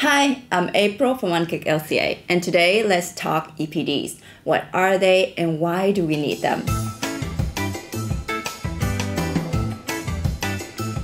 Hi, I'm April from OneClick LCA, and today let's talk EPDs. What are they and why do we need them?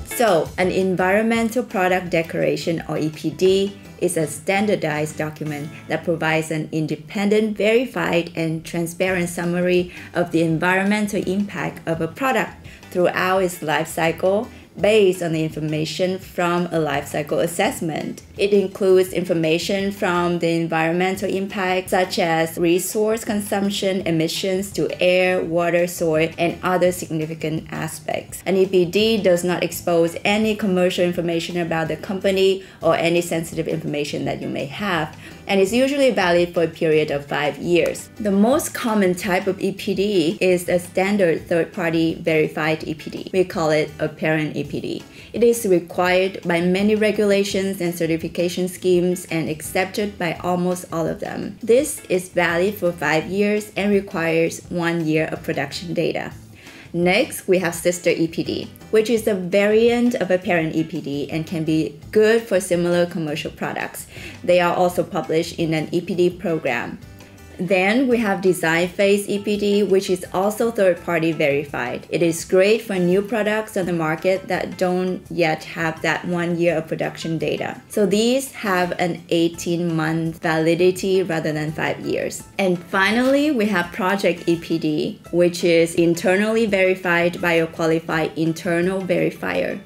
So, an environmental product declaration or EPD is a standardized document that provides an independent, verified, and transparent summary of the environmental impact of a product throughout its life cycle based on the information from a life cycle assessment. It includes information from the environmental impact, such as resource consumption, emissions to air, water, soil, and other significant aspects. An EPD does not expose any commercial information about the company or any sensitive information that you may have and is usually valid for a period of five years. The most common type of EPD is a standard third party verified EPD. We call it a parent EPD. It is required by many regulations and certification schemes and accepted by almost all of them. This is valid for five years and requires one year of production data. Next, we have sister EPD, which is a variant of a parent EPD and can be good for similar commercial products. They are also published in an EPD program. Then we have design phase EPD, which is also third party verified. It is great for new products on the market that don't yet have that one year of production data. So these have an 18 month validity rather than five years. And finally, we have project EPD, which is internally verified by a qualified internal verifier.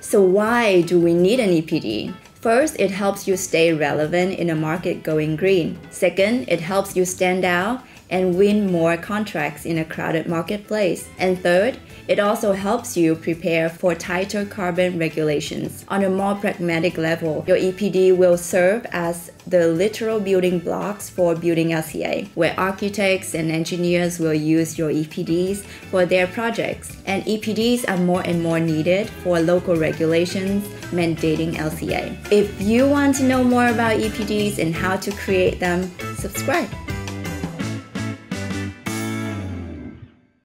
So why do we need an EPD? First, it helps you stay relevant in a market going green. Second, it helps you stand out and win more contracts in a crowded marketplace. And third, it also helps you prepare for tighter carbon regulations. On a more pragmatic level, your EPD will serve as the literal building blocks for building LCA, where architects and engineers will use your EPDs for their projects. And EPDs are more and more needed for local regulations mandating LCA. If you want to know more about EPDs and how to create them, subscribe.